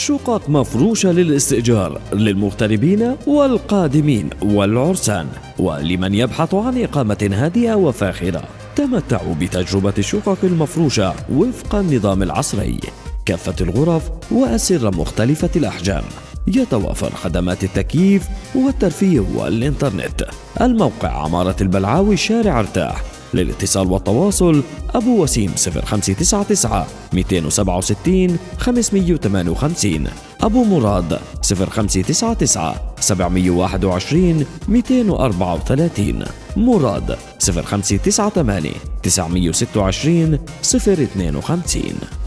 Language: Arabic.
شقق مفروشة للاستئجار للمغتربين والقادمين والعرسان ولمن يبحث عن إقامة هادئة وفاخرة. تمتعوا بتجربة الشقق المفروشة وفق النظام العصري. كافة الغرف وأسرة مختلفة الأحجام. يتوافر خدمات التكييف والترفيه والإنترنت. الموقع عمارة البلعاوي شارع أرتاح. للاتصال والتواصل أبو وسيم 0599 267 558 أبو مراد 0599 721 234 مراد 0598 926 052